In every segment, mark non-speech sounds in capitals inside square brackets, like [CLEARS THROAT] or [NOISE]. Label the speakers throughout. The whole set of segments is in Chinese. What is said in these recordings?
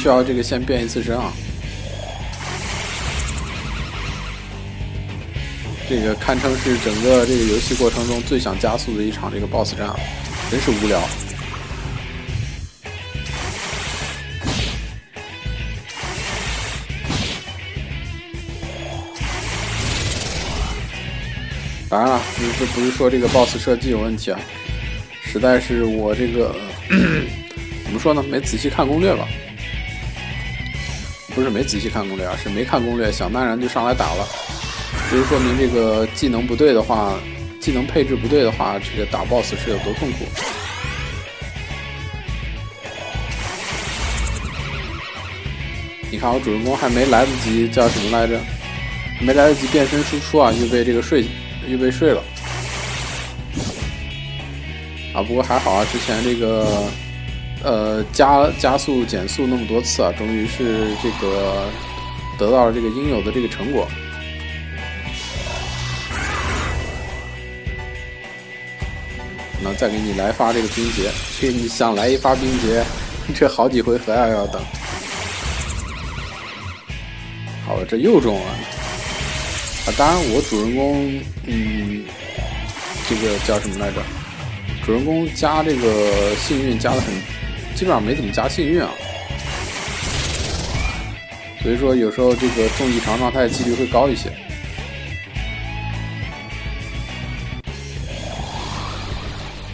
Speaker 1: 需要这个先变一次身啊。这个堪称是整个这个游戏过程中最想加速的一场这个 BOSS 战啊，真是无聊。当然了，这不是说这个 BOSS 设计有问题啊，实在是我这个 [CLEARS THROAT] 怎么说呢？没仔细看攻略吧？不是没仔细看攻略啊，是没看攻略，想当然就上来打了。只是说明这个技能不对的话，技能配置不对的话，这个打 BOSS 是有多痛苦。你看我主人公还没来得及叫什么来着？没来得及变身输出啊，就被这个睡。预备睡了啊！不过还好啊，之前这个呃加加速减速那么多次啊，终于是这个得到了这个应有的这个成果。那再给你来发这个冰结，这你想来一发冰结，[LAUGHS] 这好几回合啊要等。好了，这又中了。啊当然，我主人公，嗯，这个叫什么来着？主人公加这个幸运加的很，基本上没怎么加幸运啊。所以说，有时候这个中异常状态几率会高一些。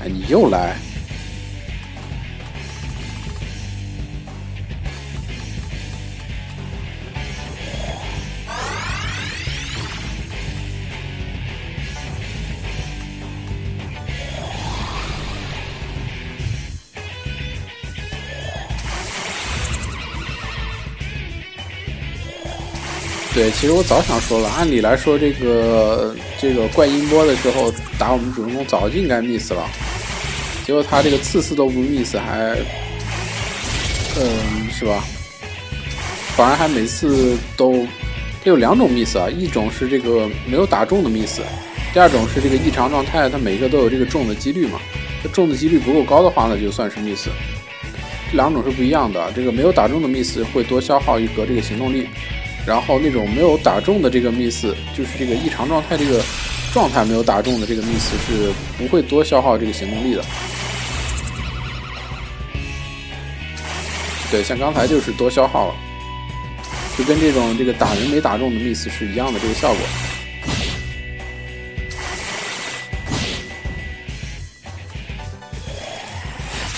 Speaker 1: 哎，你又来！对，其实我早想说了，按理来说，这个这个怪音波的时候打我们主人公早就应该 miss 了，结果他这个次次都不 miss，还，嗯，是吧？反而还每次都，他有两种 miss 啊，一种是这个没有打中的 miss，第二种是这个异常状态，它每个都有这个中的几率嘛，它中的几率不够高的话呢，就算是 miss，这两种是不一样的，这个没有打中的 miss 会多消耗一格这个行动力。然后那种没有打中的这个 miss，就是这个异常状态这个状态没有打中的这个 miss 是不会多消耗这个行动力的。对，像刚才就是多消耗了，就跟这种这个打人没打中的 miss 是一样的这个效果。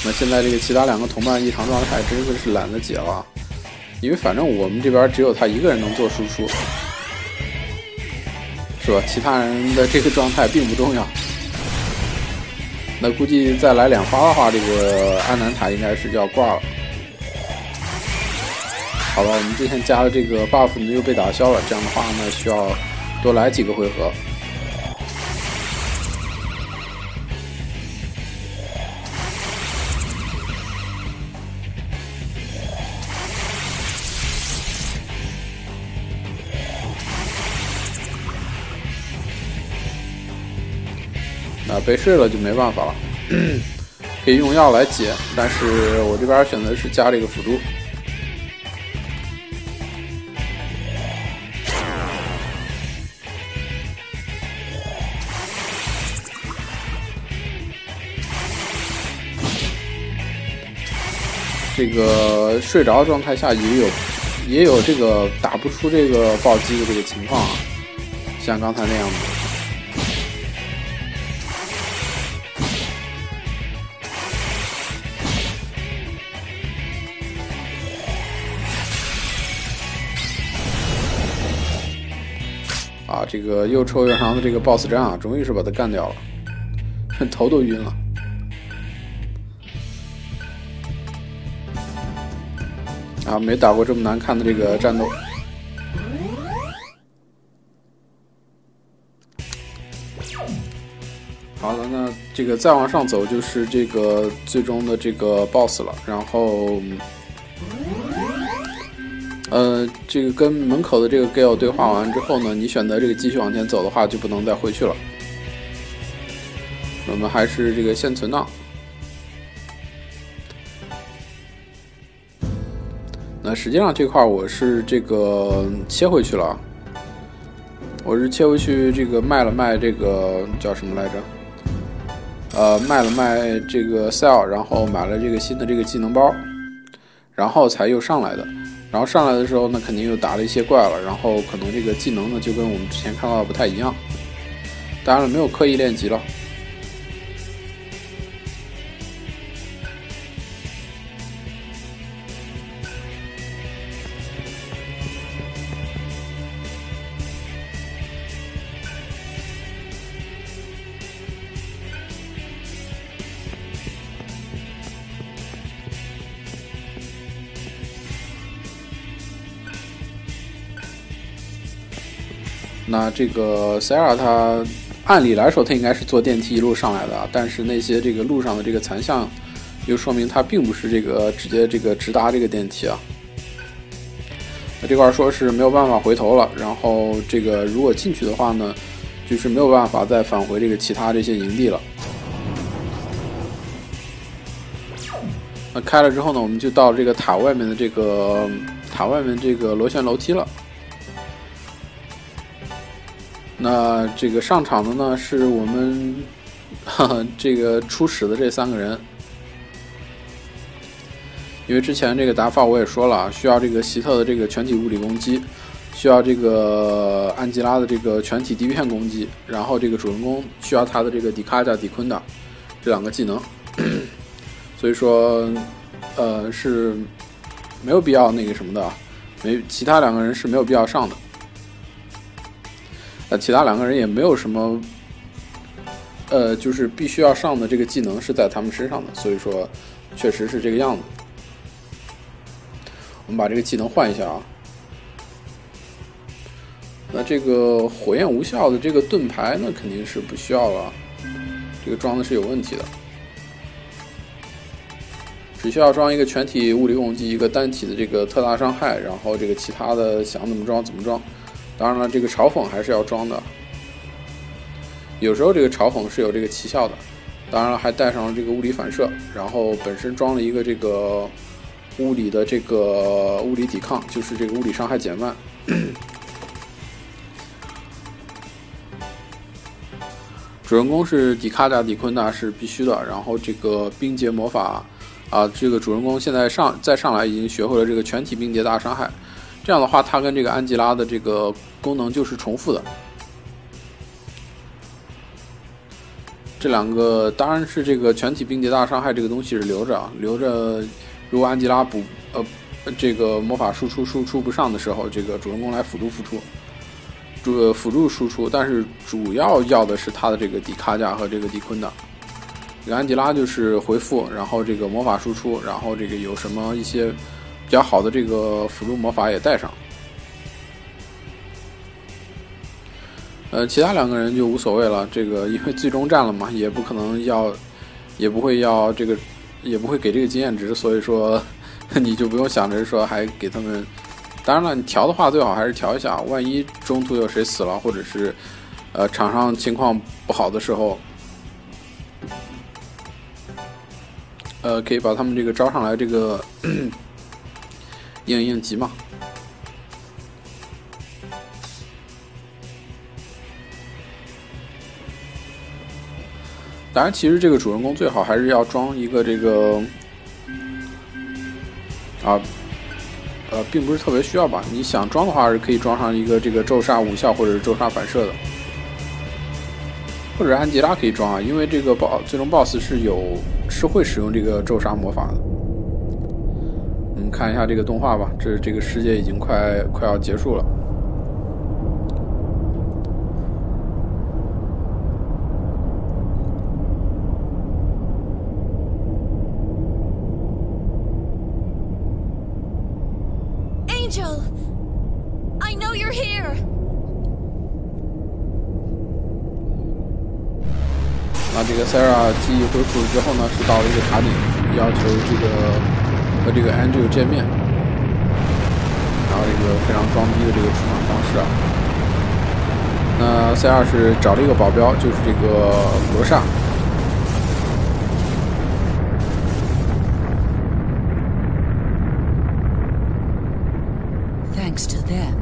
Speaker 1: 那现在这个其他两个同伴异常状态真的是懒得解了。因为反正我们这边只有他一个人能做输出，是吧？其他人的这个状态并不重要。那估计再来两发的话，这个安南塔应该是就要挂了。好了，我们之前加的这个 buff 呢又被打消了，这样的话呢需要多来几个回合。那被睡了就没办法了，可以用药来解，但是我这边选择是加这个辅助。这个睡着状态下也有也有这个打不出这个暴击的这个情况啊，像刚才那样的。这个又臭又长的这个 BOSS 战啊，终于是把他干掉了，[LAUGHS] 头都晕了。啊，没打过这么难看的这个战斗。好了，那这个再往上走就是这个最终的这个 BOSS 了，然后。呃，这个跟门口的这个 Gale 对话完之后呢，你选择这个继续往前走的话，就不能再回去了。我们还是这个先存档。那实际上这块我是这个切回去了，我是切回去这个卖了卖这个叫什么来着？呃，卖了卖这个 sell，然后买了这个新的这个技能包，然后才又上来的。然后上来的时候呢，肯定又打了一些怪了，然后可能这个技能呢就跟我们之前看到的不太一样。当然了，没有刻意练级了。那这个塞尔他按理来说他应该是坐电梯一路上来的，但是那些这个路上的这个残像，又说明他并不是这个直接这个直达这个电梯啊。那这块说是没有办法回头了，然后这个如果进去的话呢，就是没有办法再返回这个其他这些营地了。那开了之后呢，我们就到这个塔外面的这个塔外面这个螺旋楼梯了。那这个上场的呢，是我们这个初始的这三个人，因为之前这个打法我也说了，需要这个希特的这个全体物理攻击，需要这个安吉拉的这个全体地片攻击，然后这个主人公需要他的这个迪卡加、迪昆达这两个技能，[COUGHS] 所以说，呃，是没有必要那个什么的，没其他两个人是没有必要上的。那其他两个人也没有什么，呃，就是必须要上的这个技能是在他们身上的，所以说确实是这个样子。我们把这个技能换一下啊。那这个火焰无效的这个盾牌，那肯定是不需要了，这个装的是有问题的。只需要装一个全体物理攻击，一个单体的这个特大伤害，然后这个其他的想怎么装怎么装。当然了，这个嘲讽还是要装的。有时候这个嘲讽是有这个奇效的。当然了，还带上了这个物理反射，然后本身装了一个这个物理的这个物理抵抗，就是这个物理伤害减慢。[COUGHS] 主人公是迪卡达迪昆纳是必须的，然后这个冰结魔法啊，这个主人公现在上再上来已经学会了这个全体冰结大伤害。这样的话，它跟这个安吉拉的这个功能就是重复的。这两个当然是这个全体冰结大伤害这个东西是留着，留着。如果安吉拉补呃这个魔法输出输出不上的时候，这个主人公来辅助输出，主辅助输出。但是主要要的是他的这个迪卡加和这个迪坤的。这个安吉拉就是回复，然后这个魔法输出，然后这个有什么一些。比较好的这个辅助魔法也带上，呃，其他两个人就无所谓了。这个因为最终战了嘛，也不可能要，也不会要这个，也不会给这个经验值，所以说你就不用想着说还给他们。当然了，你调的话最好还是调一下，万一中途有谁死了，或者是呃场上情况不好的时候，呃，可以把他们这个招上来这个。[CLEARS THROAT] 应应急嘛！当然，其实这个主人公最好还是要装一个这个啊，呃，并不是特别需要吧？你想装的话，是可以装上一个这个咒杀无效或者是咒杀反射的，或者安吉拉可以装啊，因为这个 BOSS 最终 BOSS 是有是会使用这个咒杀魔法的。看一下这个动画吧，这这个世界已经快快要结束了。
Speaker 2: Angel，I know you're here。
Speaker 1: 那这个塞尔记忆恢复之后呢，是到了一个塔顶，要求这个。和这个 Angel 见面，然后一个非常装逼的这个出场方式啊。那 C 二是找了一个保镖，就是这个罗刹。
Speaker 3: Thanks to them,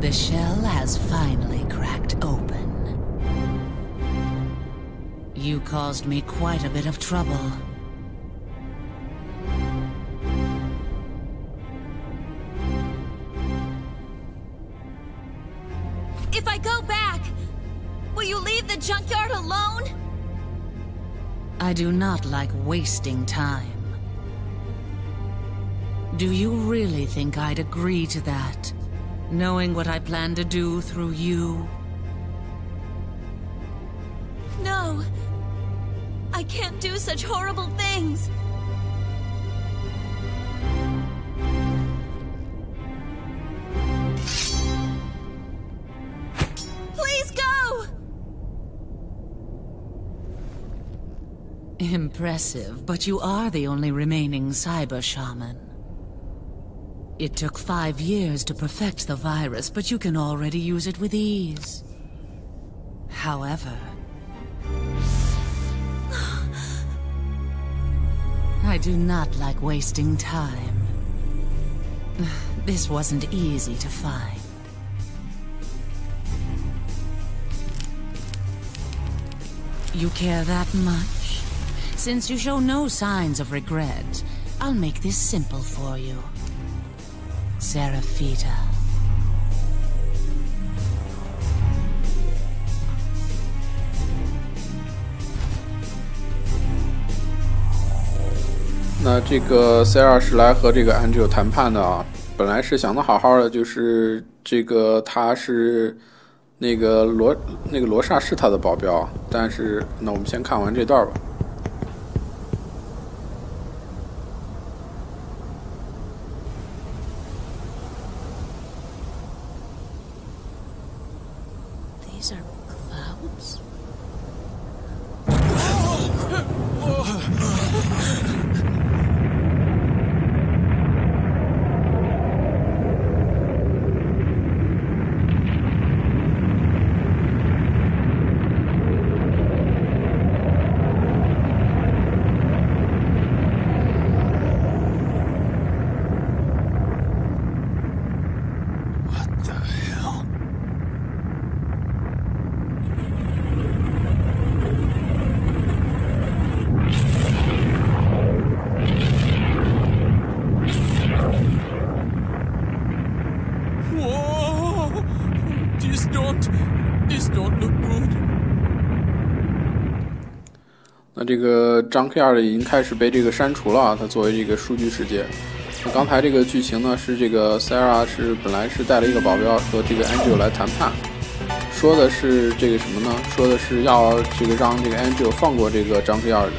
Speaker 3: the shell has finally cracked open. You caused me quite a bit of trouble.
Speaker 2: If I go back, will you leave the junkyard alone?
Speaker 3: I do not like wasting time. Do you really think I'd agree to that? Knowing what I plan to do through you?
Speaker 2: No. I can't do such horrible things.
Speaker 3: Impressive, but you are the only remaining cyber shaman. It took five years to perfect the virus, but you can already use it with ease. However... [SIGHS] I do not like wasting time. [SIGHS] This wasn't easy to find. You care that much? Since you show no signs of regret, I'll make this simple for you. Seraphita.
Speaker 1: 那这个 Sarah 是来和这个 Angel 谈判的啊，本来是想的好好的，就是这个他是那个罗那个罗刹是他的保镖，但是那我们先看完这段吧。那这个张 K 二已经开始被这个删除了啊，它作为这个数据世界。那刚才这个剧情呢，是这个 Sarah 是本来是带了一个保镖和这个 Angel 来谈判，说的是这个什么呢？说的是要这个让这个 Angel 放过这个张 K 二的。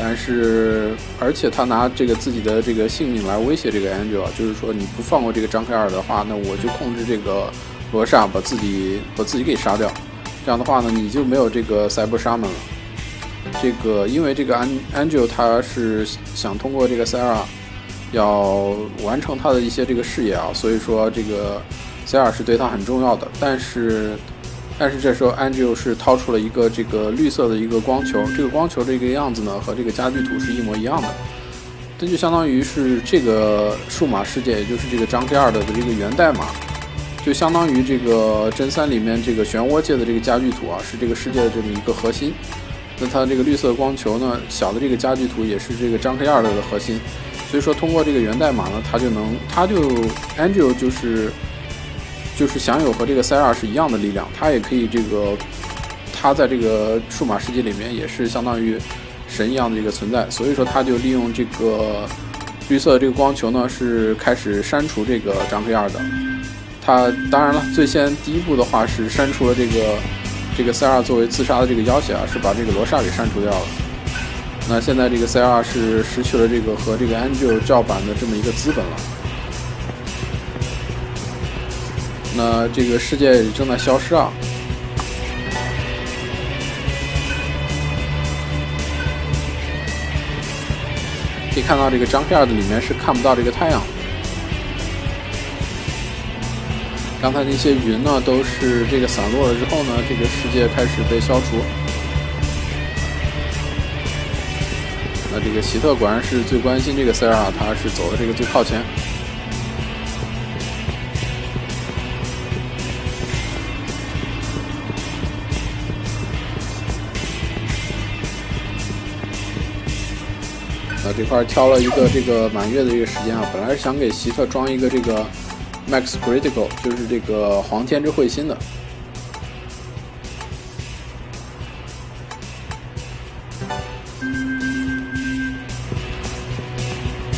Speaker 1: 但是，而且他拿这个自己的这个性命来威胁这个 Angel，就是说你不放过这个张 K 二的话，那我就控制这个罗刹，把自己把自己给杀掉。这样的话呢，你就没有这个赛博沙门了。这个因为这个 An Angel 他是想通过这个 Sarah 要完成他的一些这个事业啊，所以说这个 Sarah 是对他很重要的。但是，但是这时候 Angel 是掏出了一个这个绿色的一个光球，这个光球这个样子呢和这个家具图是一模一样的，这就相当于是这个数码世界，也就是这个章第二的这个源代码。就相当于这个真三里面这个漩涡界的这个家具图啊，是这个世界的这么一个核心。那它这个绿色光球呢，小的这个家具图也是这个张 K 二的核心，所以说通过这个源代码呢，它就能，它就 Angel 就是就是享有和这个 Sarah 是一样的力量，它也可以这个，它在这个数码世界里面也是相当于神一样的一个存在，所以说他就利用这个绿色的这个光球呢，是开始删除这个张 K 二的。他当然了，最先第一步的话是删除了这个这个塞尔作为自杀的这个要挟啊，是把这个罗刹给删除掉了。那现在这个塞尔是失去了这个和这个 Angel 叫板的这么一个资本了。那这个世界也正在消失啊。可以看到这个张片的里面是看不到这个太阳。刚才那些云呢，都是这个散落了之后呢，这个世界开始被消除。那这个奇特果然是最关心这个塞尔啊，他是走的这个最靠前。这块挑了一个这个满月的这个时间啊，本来是想给希特装一个这个 Max Critical，就是这个黄天之彗星的。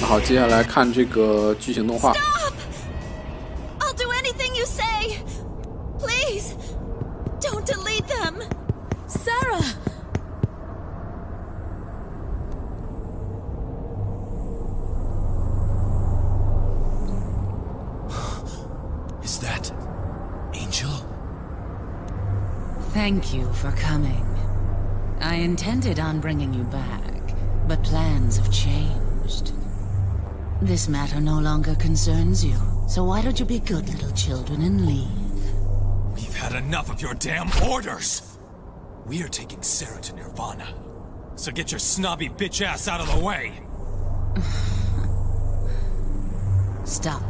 Speaker 1: 好，接下来看这个剧情动画。
Speaker 3: Coming. I intended on bringing you back, but plans have changed. This matter no longer concerns you, so why don't you be good little children and leave?
Speaker 4: We've had enough of your damn orders! We are taking Sarah to Nirvana. So get your snobby bitch ass out of the way! [SIGHS]
Speaker 3: Stop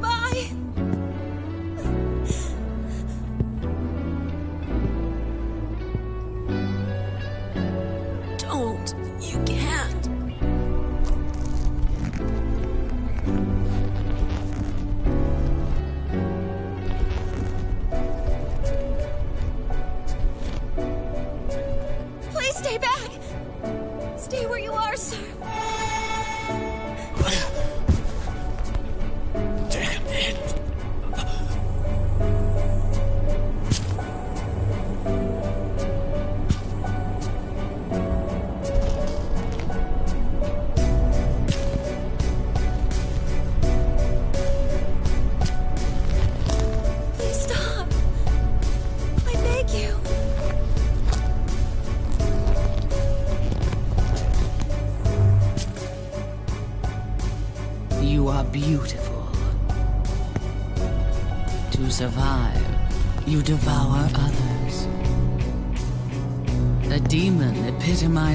Speaker 2: goodbye.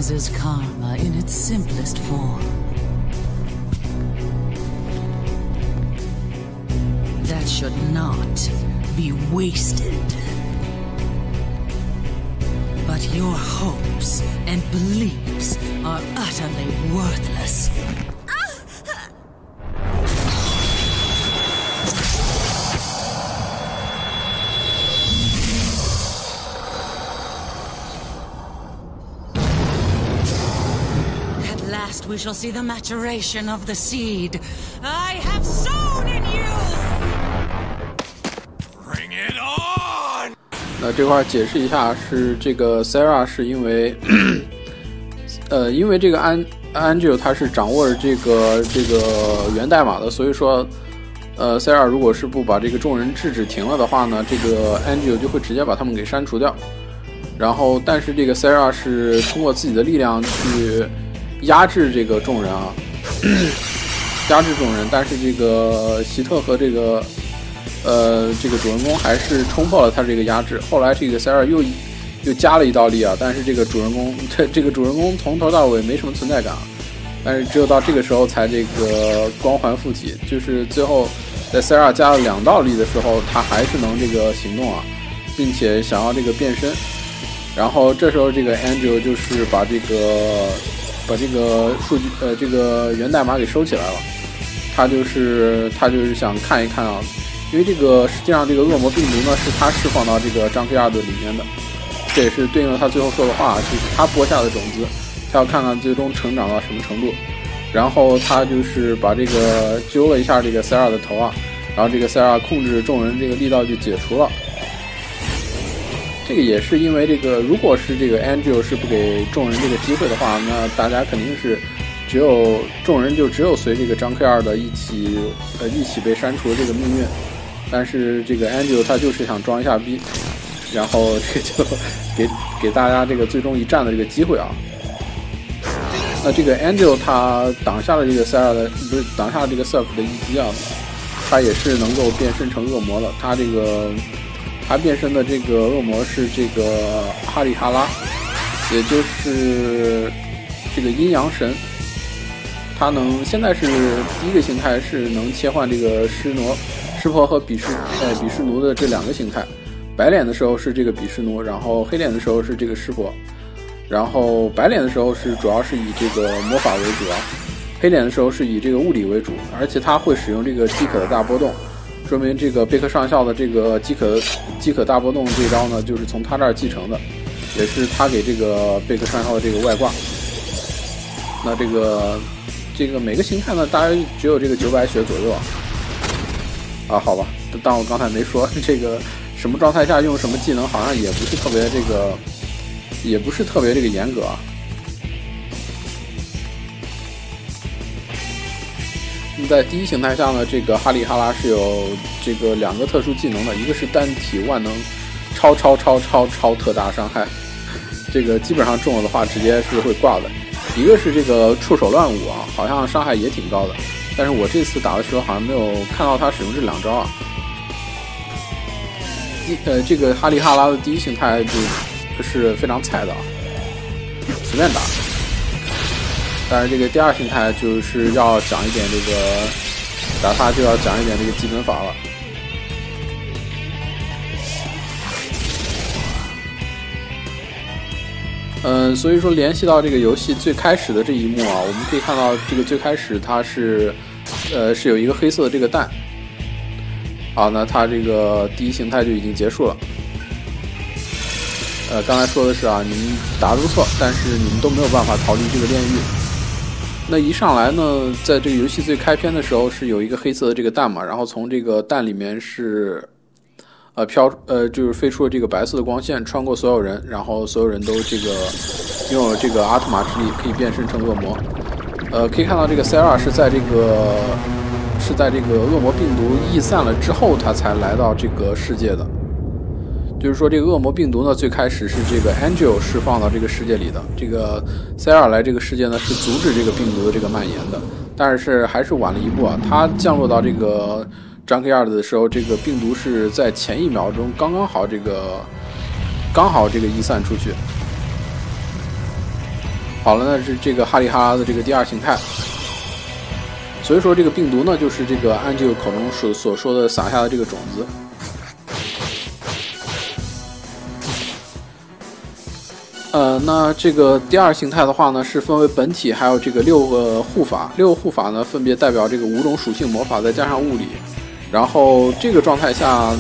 Speaker 3: Epitomizes karma in its simplest form. That should not be wasted. But your hopes and beliefs are utterly worthless. We shall see the maturation of the seed I have sown in you!
Speaker 4: Bring it on!
Speaker 1: 那这块儿解释一下，是这个 Sarah 是因为，呃，因为这个安 Angel 他是掌握着这个这个源代码的，所以说，呃，Sarah 如果是不把这个众人制止停了的话呢，这个 Angel 就会直接把他们给删除掉。然后，但是这个 Sarah 是通过自己的力量去压制这个众人啊，[CLEARS THROAT] 压制众人，但是这个希特和这个呃，这个主人公还是冲破了他这个压制。后来这个塞尔又又加了一道力啊，但是这个主人公这 [LAUGHS] 这个主人公从头到尾没什么存在感啊，但是只有到这个时候才这个光环附体，就是最后在塞尔加了两道力的时候，他还是能这个行动啊，并且想要这个变身。然后这时候这个 Angel 就是把这个把这个数据呃这个源代码给收起来了，他就是他就是想看一看啊，因为这个实际上这个恶魔病毒呢是他释放到这个张克亚的里面的，这也是对应了他最后说的话，就是他播下的种子，他要看看最终成长到什么程度。然后他就是把这个揪了一下这个塞尔的头啊，然后这个塞尔控制众人这个力道就解除了。这个也是因为这个，如果是这个 Angel 是不给众人这个机会的话，那大家肯定是只有众人就只有随这个张克二的一起呃一起被删除的这个命运。但是这个 Angel 他就是想装一下逼，然后这个就给给大家这个最终一战的这个机会啊。那这个 Angel 他挡下了这个塞尔的，不是挡下了这个 Surf 的一击啊，他也是能够变身成恶魔了。他这个他变身的这个恶魔是这个哈里哈拉，也就是这个阴阳神。他能现在是第一个形态是能切换这个湿奴、湿婆和比湿呃比湿奴的这两个形态。白脸的时候是这个比湿奴，然后黑脸的时候是这个湿婆。然后白脸的时候是主要是以这个魔法为主啊，黑脸的时候是以这个物理为主，而且他会使用这个饥渴的大波动，说明这个贝克上校的这个饥渴饥渴大波动这招呢，就是从他这儿继承的，也是他给这个贝克上校的这个外挂。那这个这个每个形态呢，大约只有这个九百血左右啊。啊，好吧，当我刚才没说 [LAUGHS] 这个什么状态下用什么技能，好像也不是特别这个。也不是特别这个严格啊。在第一形态下呢，这个哈利哈拉是有这个两个特殊技能的，一个是单体万能超超超超超特大伤害，[LAUGHS] 这个基本上中了的话直接是会挂的；一个是这个触手乱舞啊，好像伤害也挺高的，但是我这次打的时候好像没有看到他使用这两招啊。一呃，这个哈利哈拉的第一形态就。是非常菜的啊，随便打。但是这个第二形态就是要讲一点这个打他就要讲一点这个基本法了。嗯，所以说联系到这个游戏最开始的这一幕啊，我们可以看到这个最开始它是呃是有一个黑色的这个蛋。好，那它这个第一形态就已经结束了。呃，刚才说的是啊，你们打的不错，但是你们都没有办法逃离这个炼狱。那一上来呢，在这个游戏最开篇的时候是有一个黑色的这个蛋嘛，然后从这个蛋里面是，呃飘呃就是飞出了这个白色的光线，穿过所有人，然后所有人都这个拥有这个阿特玛之力，可以变身成恶魔。呃，可以看到这个塞尔是在这个是在这个恶魔病毒逸散了之后，他才来到这个世界的。就是说，这个恶魔病毒呢，最开始是这个 Angel 释放到这个世界里的。这个塞尔来这个世界呢，是阻止这个病毒的这个蔓延的。但是还是晚了一步啊！他降落到这个 Junkyard 的时候，这个病毒是在前一秒钟刚刚好这个刚好这个逸散出去。好了，那是这个哈利哈拉的这个第二形态。所以说，这个病毒呢，就是这个 Angel 口中所所说的撒下的这个种子。呃，那这个第二形态的话呢，是分为本体，还有这个六个护法。六个护法呢，分别代表这个五种属性魔法，再加上物理。然后这个状态下，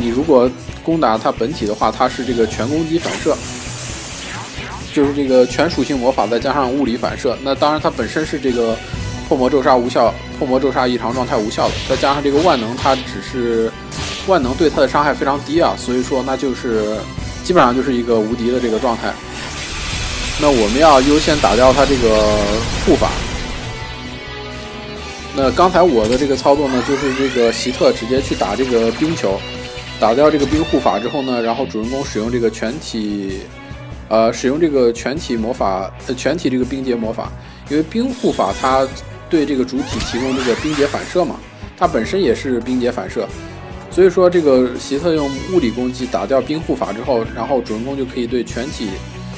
Speaker 1: 你如果攻打它本体的话，它是这个全攻击反射，就是这个全属性魔法再加上物理反射。那当然，它本身是这个破魔咒杀无效，破魔咒杀异常状态无效的。再加上这个万能，它只是万能对它的伤害非常低啊，所以说那就是基本上就是一个无敌的这个状态。那我们要优先打掉他这个护法。那刚才我的这个操作呢，就是这个希特直接去打这个冰球，打掉这个冰护法之后呢，然后主人公使用这个全体，呃，使用这个全体魔法，呃，全体这个冰结魔法。因为冰护法它对这个主体提供这个冰结反射嘛，它本身也是冰结反射，所以说这个希特用物理攻击打掉冰护法之后，然后主人公就可以对全体。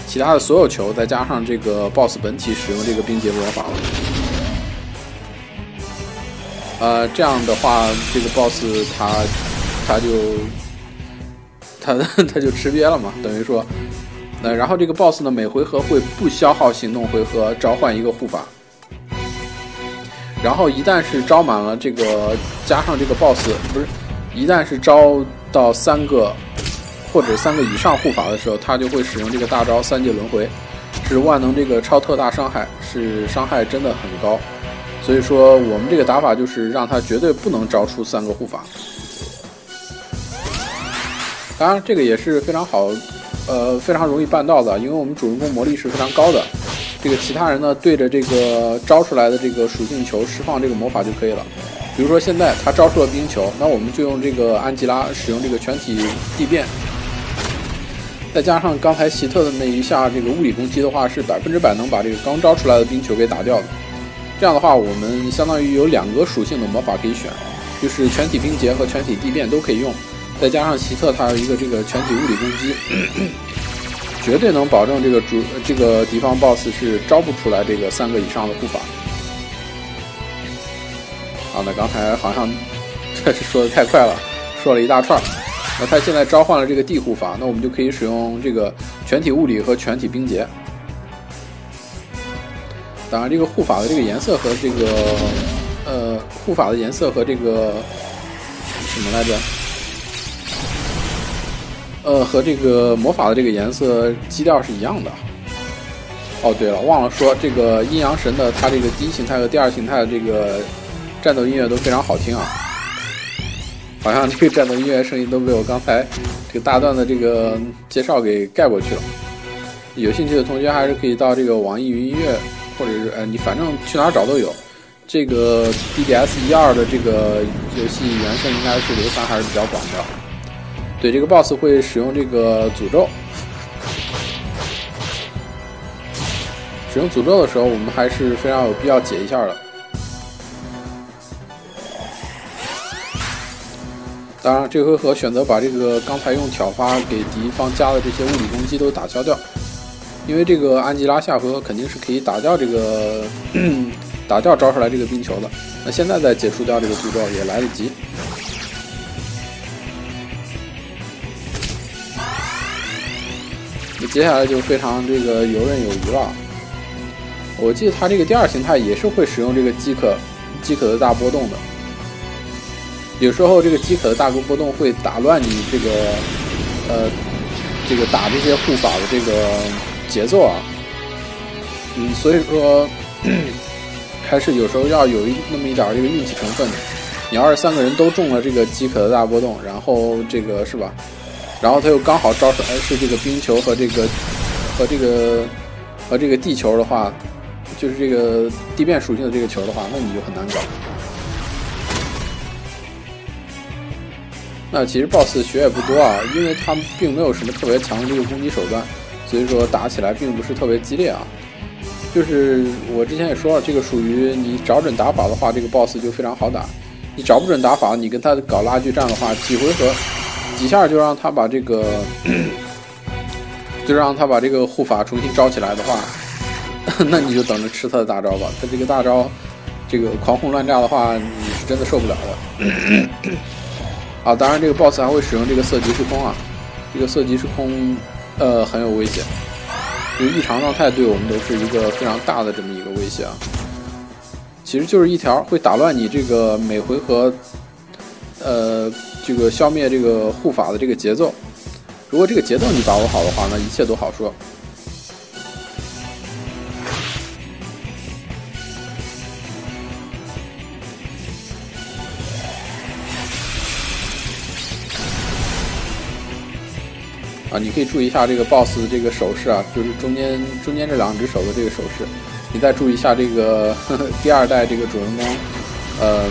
Speaker 1: 其他的所有球，再加上这个 BOSS 本体使用这个冰结魔法了，呃，这样的话，这个 BOSS 他他就他他就吃瘪了嘛，等于说，呃，然后这个 BOSS 呢，每回合会不消耗行动回合召唤一个护法，然后一旦是招满了这个，加上这个 BOSS 不是，一旦是招到三个。或者三个以上护法的时候，他就会使用这个大招三界轮回，是万能这个超特大伤害，是伤害真的很高。所以说我们这个打法就是让他绝对不能招出三个护法。当然这个也是非常好，呃非常容易办到的，因为我们主人公魔力是非常高的。这个其他人呢对着这个招出来的这个属性球释放这个魔法就可以了。比如说现在他招出了冰球，那我们就用这个安吉拉使用这个全体地变。再加上刚才希特的那一下这个物理攻击的话，是百分之百能把这个刚招出来的冰球给打掉的。这样的话，我们相当于有两个属性的魔法可以选，就是全体冰结和全体地变都可以用。再加上希特他有一个这个全体物理攻击，绝对能保证这个主这个敌方 BOSS 是招不出来这个三个以上的护法。好，那刚才好像这 [LAUGHS] 是说的太快了，说了一大串。那他现在召唤了这个地护法，那我们就可以使用这个全体物理和全体冰结。当然，这个护法的这个颜色和这个呃护法的颜色和这个什么来着？呃，和这个魔法的这个颜色基调是一样的。哦，对了，忘了说，这个阴阳神的它这个第一形态和第二形态的这个战斗音乐都非常好听啊。好像这个战斗音乐声音都被我刚才这个大段的这个介绍给盖过去了。有兴趣的同学还是可以到这个网易云音乐。或者是呃，你反正去哪儿找都有。这个 DDS 一二的这个游戏原声应该是流传还是比较广的。对，这个 BOSS 会使用这个诅咒。使用诅咒的时候，我们还是非常有必要解一下的。当然，这回合选择把这个刚才用挑发给敌方加的这些物理攻击都打消掉。因为这个安吉拉下回合肯定是可以打掉这个 [CLEARS THROAT] 打掉招出来这个冰球的，那现在再解除掉这个诅咒也来得及。那接下来就非常这个游刃有余了。我记得他这个第二形态也是会使用这个饥渴饥渴的大波动的，有时候这个饥渴的大波动会打乱你这个呃这个打这些护法的这个。节奏啊，嗯，所以说 [CLEARS THROAT] 还是有时候要有一那么一点这个运气成分的。你要是三个人都中了这个饥渴的大波动，然后这个是吧？然后他又刚好招出来是这个冰球和这个和这个和这个地球的话，就是这个地变属性的这个球的话，那你就很难搞。那其实 BOSS 血也不多啊，因为他并没有什么特别强的这个攻击手段。所以说打起来并不是特别激烈啊，就是我之前也说了，这个属于你找准打法的话，这个 boss 就非常好打。你找不准打法，你跟他搞拉锯战的话，几回合几下就让他把这个，就让他把这个护法重新招起来的话，[LAUGHS] 那你就等着吃他的大招吧。他这个大招，这个狂轰乱炸的话，你是真的受不了的。啊，当然这个 boss 还会使用这个色即时空啊，这个色即时空。呃，很有危险，就异常状态对我们都是一个非常大的这么一个威胁啊。其实就是一条会打乱你这个每回合，呃，这个消灭这个护法的这个节奏。如果这个节奏你把握好的话，那一切都好说。你可以注意一下这个 boss 的这个手势啊，就是中间中间这两只手的这个手势。你再注意一下这个呵呵 [LAUGHS] 第二代这个主人公，呃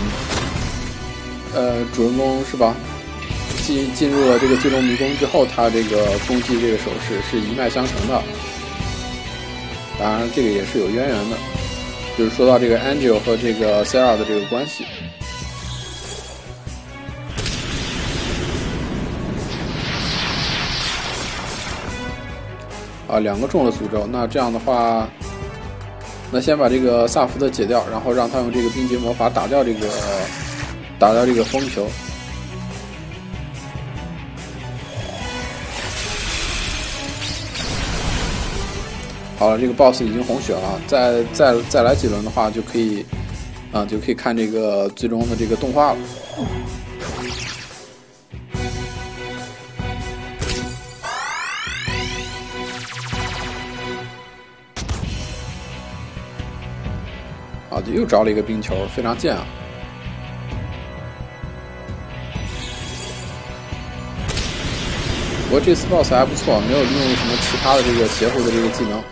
Speaker 1: 呃，主人公是吧？进进入了这个最终迷宫之后，他这个攻击这个手势是一脉相承的。当然，这个也是有渊源的，就是说到这个 Angel 和这个 Sarah 的这个关系。啊，两个中了诅咒，那这样的话，那先把这个萨福特解掉，然后让他用这个冰结魔法打掉这个，打掉这个风球。好了，这个 boss 已经红血了，再再再来几轮的话，就可以，啊，就可以看这个最终的这个动画了。啊，就又着了一个冰球，非常贱啊！不过这次 BOSS 还不错，没有用什么其他的这个邪乎的这个技能，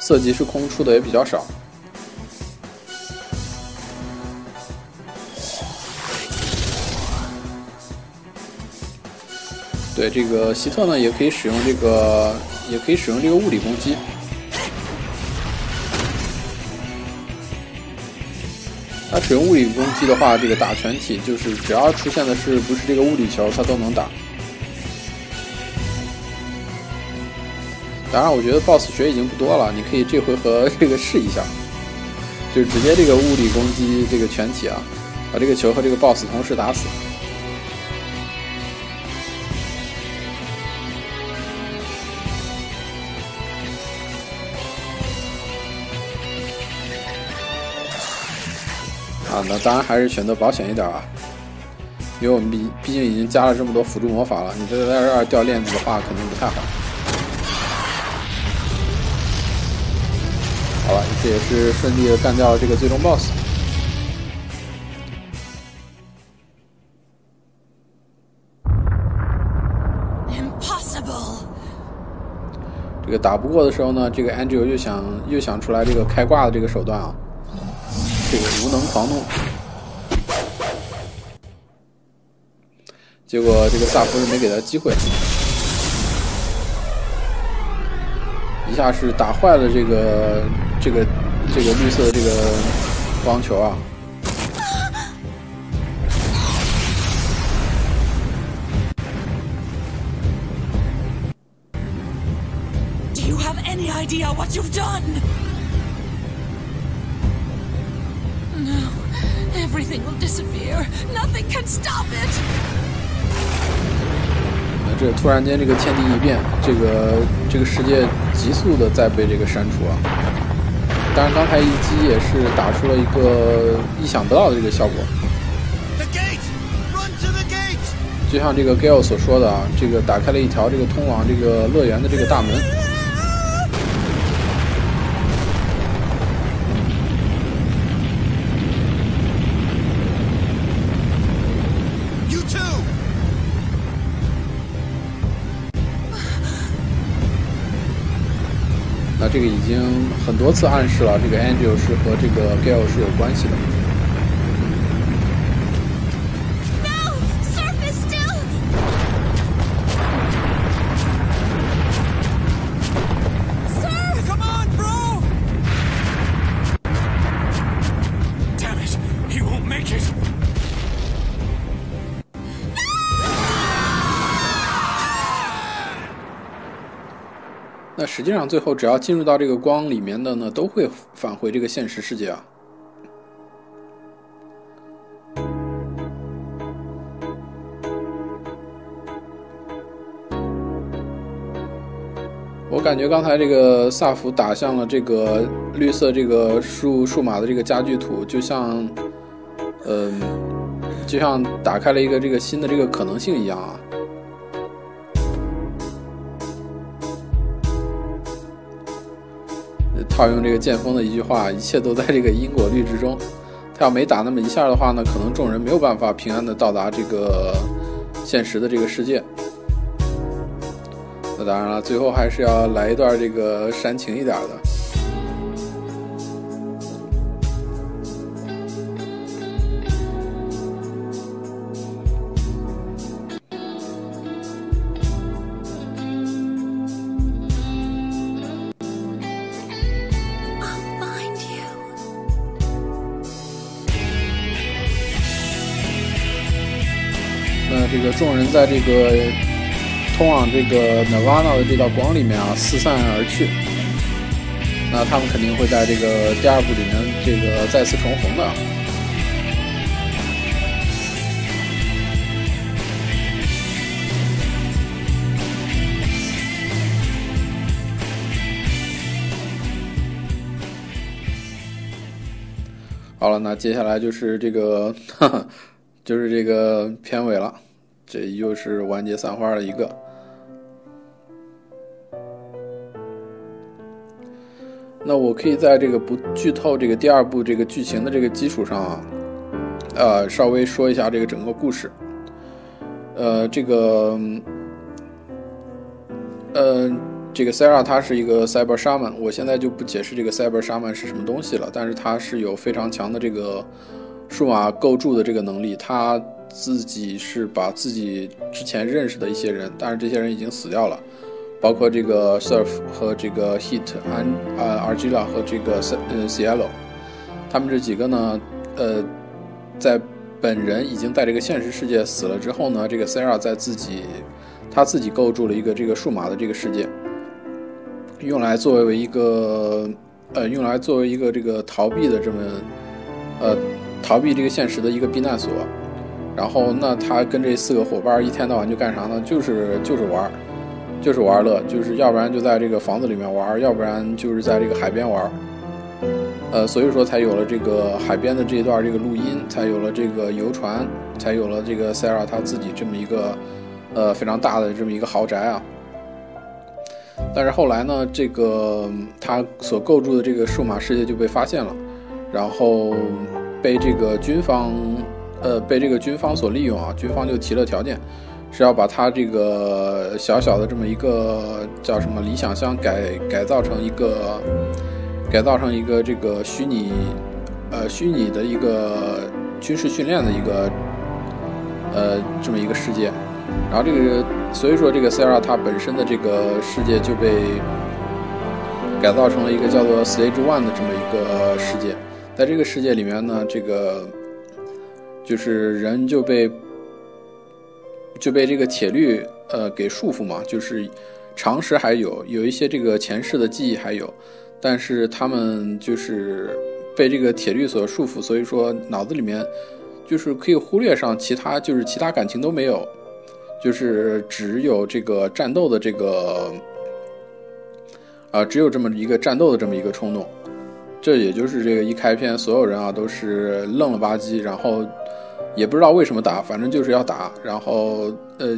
Speaker 1: 色即是空出的也比较少。对这个希特呢，也可以使用这个，也可以使用这个物理攻击。他使用物理攻击的话，这个打全体就是只要出现的是不是这个物理球，他都能打。当然，我觉得 BOSS 血已经不多了，你可以这回合这个试一下，[LAUGHS] 就直接这个物理攻击这个全体啊，把这个球和这个 BOSS 同时打死。啊，那当然还是选择保险一点啊，因为我们毕毕竟已经加了这么多辅助魔法了，你这在这儿掉链子的话，肯定不太好。好了，这也是顺利的干掉了这个最终 BOSS。
Speaker 2: Impossible.
Speaker 1: 这个打不过的时候呢，这个 Angel 又想又想出来这个开挂的这个手段啊。这个无能狂怒，结果这个萨福是没给他机会，一下是打坏了这个这个这个绿色的这个光球啊。
Speaker 2: Do you have any idea what you've done? Everything will disappear. Nothing can stop it.
Speaker 1: 这突然间这个天地一变，这个这个世界急速的在被这个删除啊！当然，刚才一击也是打出了一个意想不到的这个效果。
Speaker 4: The gate! Run to the gate!
Speaker 1: 就像这个 Gale 所说的啊，这个打开了一条这个通往这个乐园的这个大门。这个已经很多次暗示了，这个 Angel 是和这个 Gale 是有关系的。实际上最后只要进入到这个光里面的呢，都会返回这个现实世界啊。我感觉刚才这个萨福打向了这个绿色这个数数码的这个家具图，就像，嗯、就像打开了一个这个新的这个可能性一样啊。套用这个剑锋的一句话，一切都在这个因果律之中。他要没打那么一下的话呢，可能众人没有办法平安的到达这个现实的这个世界。那当然了，最后还是要来一段这个煽情一点的。众人在这个通往这个 Nirvana 的这道光里面啊四散而去。那他们肯定会在这个第二部里面这个再次重逢的。好了，那接下来就是这个，哈哈，就是这个片尾了，这又是完结散花的一个。那我可以在这个不剧透这个第二部这个剧情的这个基础上啊，呃，稍微说一下这个整个故事。呃，这个，呃，这个 Sarah 她是一个 Cyber Shaman，我现在就不解释这个 Cyber Shaman 是什么东西了，但是它是有非常强的这个数码构筑的这个能力，它自己是把自己之前认识的一些人，但是这些人已经死掉了，包括这个 Surf 和这个 Heat 安啊 Argila 和这个 C 呃 Cielo，他们这几个呢，呃，在本人已经在这个现实世界死了之后呢，这个 Sarah 在自己他自己构筑了一个这个数码的这个世界，用来作为一个呃用来作为一个这个逃避的这么呃逃避这个现实的一个避难所。然后那他跟这四个伙伴一天到晚就干啥呢？就是就是玩，就是玩乐，就是要不然就在这个房子里面玩，要不然就是在这个海边玩。呃，所以说才有了这个海边的这一段这个录音，才有了这个游船，才有了这个 Sarah 他自己这么一个呃非常大的这么一个豪宅啊。但是后来呢，这个他所构筑的这个数码世界就被发现了，然后被这个军方呃被这个军方所利用啊，军方就提了条件，是要把他这个小小的这么一个叫什么理想乡改改造成一个。改造成一个这个虚拟，呃，虚拟的一个军事训练的一个，呃，这么一个世界。然后这个，所以说这个 Sarah 它本身的这个世界就被改造成了一个叫做 Stage One 的这么一个世界。在这个世界里面呢，这个就是人就被就被这个铁律呃给束缚嘛，就是常识还有有一些这个前世的记忆还有。但是他们就是被这个铁律所束缚，所以说脑子里面就是可以忽略上其他，就是其他感情都没有，就是只有这个战斗的这个，啊，只有这么一个战斗的这么一个冲动。这也就是这个一开篇，所有人啊都是愣了吧唧，然后也不知道为什么打，反正就是要打。然后呃，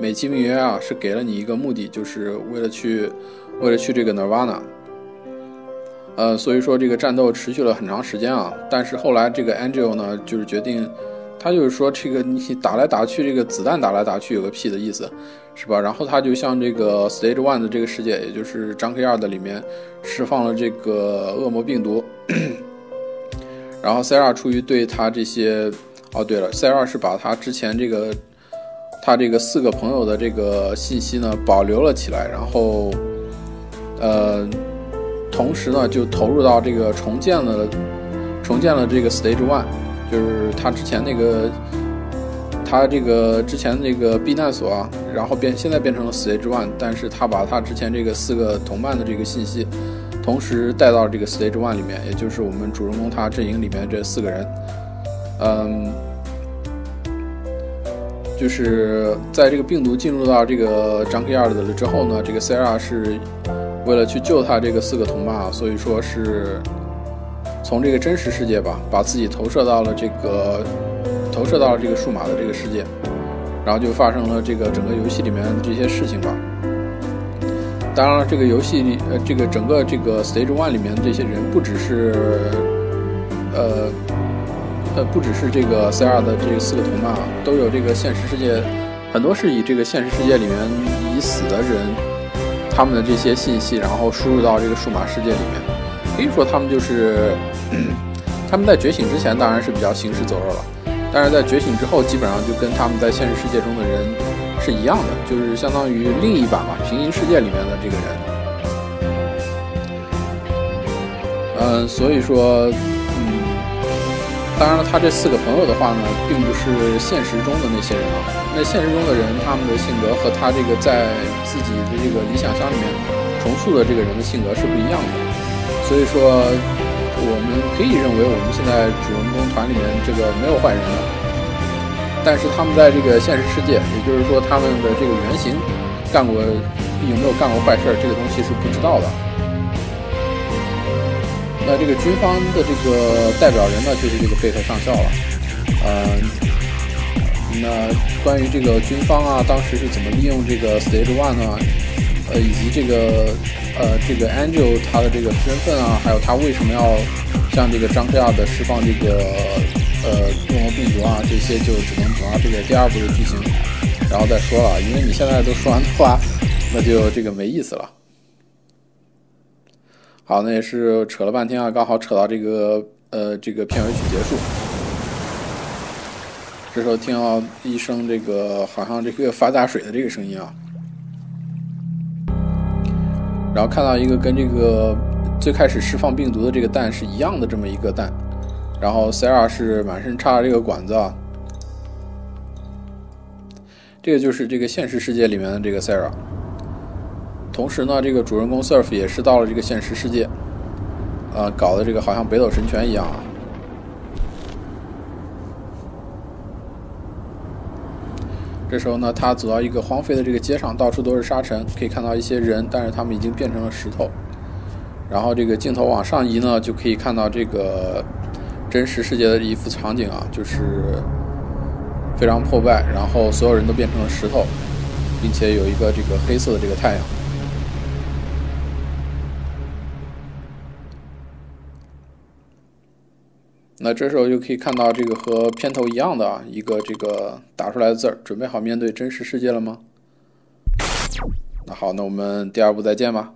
Speaker 1: 美其名曰啊是给了你一个目的，就是为了去为了去这个 Nirvana。呃，所以说这个战斗持续了很长时间啊，但是后来这个 Angel 呢，就是决定，他就是说这个你打来打去，这个子弹打来打去有个屁的意思，是吧？然后他就向这个 Stage One 的这个世界，也就是张 K 二的里面释放了这个恶魔病毒，[COUGHS] 然后 Sarah 出于对他这些，哦对了，Sarah 是把他之前这个他这个四个朋友的这个信息呢保留了起来，然后，呃。同时呢，就投入到这个重建了，重建了这个 Stage One，就是他之前那个，他这个之前那个避难所啊，然后变现在变成了 Stage One，但是他把他之前这个四个同伴的这个信息，同时带到这个 Stage One 里面，也就是我们主人公他阵营里面这四个人，嗯，就是在这个病毒进入到这个 Junkyard 了之后呢，这个 Sara 是。为了去救他这个四个同伴啊，所以说是从这个真实世界吧，把自己投射到了这个投射到了这个数码的这个世界，然后就发生了这个整个游戏里面的这些事情吧。当然了，这个游戏里呃，这个整个这个 Stage One 里面这些人，不只是呃呃，不只是这个 C.R 的这四个同伴啊，都有这个现实世界，很多是以这个现实世界里面已死的人。他们的这些信息，然后输入到这个数码世界里面，可以说他们就是，[CLEARS THROAT] 他们在觉醒之前当然是比较行尸走肉了，但是在觉醒之后，基本上就跟他们在现实世界中的人是一样的，就是相当于另一版嘛，平行世界里面的这个人。嗯，所以说。当然了，他这四个朋友的话呢，并不是现实中的那些人啊。那现实中的人，他们的性格和他这个在自己的这个理想乡里面重塑的这个人的性格是不一样的。所以说，我们可以认为我们现在主人公团里面这个没有坏人的。但是他们在这个现实世界，也就是说他们的这个原型干过有没有干过坏事，这个东西是不知道的。那这个军方的这个代表人呢，就是这个贝克上校了。呃，那关于这个军方啊，当时是怎么利用这个 Stage One 呢？呃，以及这个呃这个 Angel 他的这个身份啊，还有他为什么要向这个张克亚的释放这个呃恶魔病毒啊，这些就只能等到这个第二部的剧情，然后再说了。因为你现在都说完的话，那就这个没意思了。好，那也是扯了半天啊，刚好扯到这个呃这个片尾曲结束。这时候听到一声这个好像这个发大水的这个声音啊，然后看到一个跟这个最开始释放病毒的这个蛋是一样的这么一个蛋，然后 Sarah 是满身插着这个管子啊，这个就是这个现实世界里面的这个 Sarah。同时呢，这个主人公 Surf 也是到了这个现实世界，啊，搞得这个好像北斗神拳一样啊。这时候呢，他走到一个荒废的这个街上，到处都是沙尘，可以看到一些人，但是他们已经变成了石头。然后这个镜头往上移呢，就可以看到这个真实世界的一幅场景啊，就是非常破败，然后所有人都变成了石头，并且有一个这个黑色的这个太阳。那这时候就可以看到这个和片头一样的啊，一个这个打出来的字儿，准备好面对真实世界了吗？那好，那我们第二部再见吧。